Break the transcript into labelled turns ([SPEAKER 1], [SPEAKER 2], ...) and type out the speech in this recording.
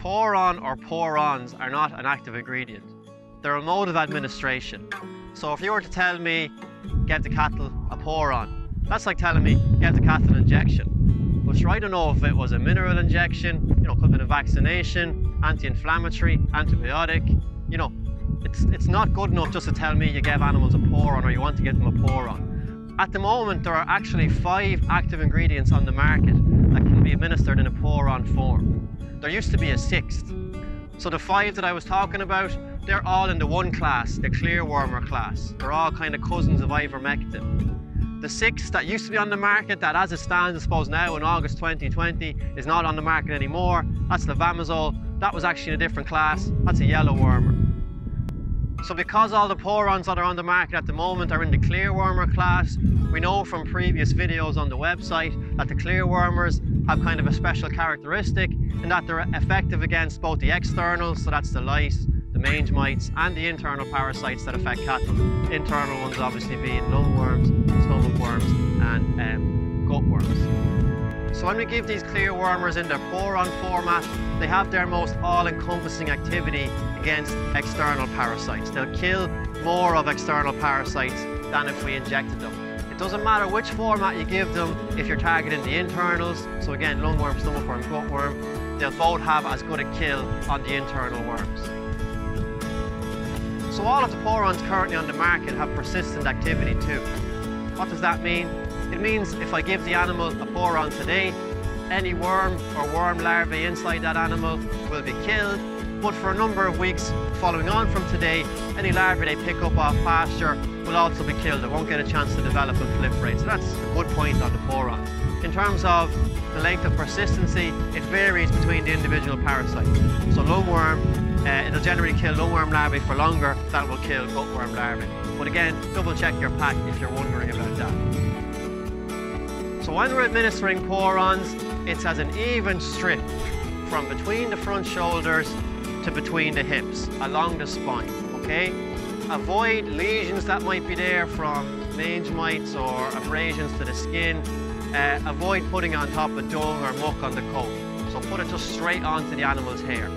[SPEAKER 1] Pour-on or pour-ons are not an active ingredient. They're a mode of administration. So if you were to tell me, give the cattle a pour-on, that's like telling me, give the cattle an injection. Sure, I don't know if it was a mineral injection, you know, could have been a vaccination, anti-inflammatory, antibiotic, you know, it's, it's not good enough just to tell me you give animals a pour-on or you want to give them a pour-on. At the moment, there are actually five active ingredients on the market be administered in a pour-on form. There used to be a sixth. So the five that I was talking about, they're all in the one class, the clearwormer class. They're all kind of cousins of ivermectin. The sixth that used to be on the market, that as it stands, I suppose now in August 2020, is not on the market anymore, that's levamisole. That was actually in a different class, that's a yellow wormer. So because all the pour-ons that are on the market at the moment are in the clearwormer class, we know from previous videos on the website that the clearwormers have kind of a special characteristic in that they're effective against both the externals, so that's the lice, the mange mites, and the internal parasites that affect cattle. Internal ones obviously being lungworms, stomach worms, and um. So when we give these clearwormers in their pour-on format, they have their most all-encompassing activity against external parasites. They'll kill more of external parasites than if we injected them. It doesn't matter which format you give them if you're targeting the internals, so again, lungworm, stomachworm, gutworm, they'll both have as good a kill on the internal worms. So all of the pour-ons currently on the market have persistent activity too. What does that mean? It means if I give the animal a pour-on today, any worm or worm larvae inside that animal will be killed but for a number of weeks following on from today, any larvae they pick up off pasture will also be killed. It won't get a chance to develop and proliferate. So that's a good point on the pour-ons. In terms of the length of persistency, it varies between the individual parasites. So lungworm, uh, it'll generally kill lungworm larvae for longer, that will kill gutworm larvae. But again, double check your pack if you're wondering about that. So when we're administering pour-ons, it's as an even strip from between the front shoulders to between the hips, along the spine, okay? Avoid lesions that might be there from mange mites or abrasions to the skin. Uh, avoid putting on top of dung or muck on the coat. So put it just straight onto the animal's hair.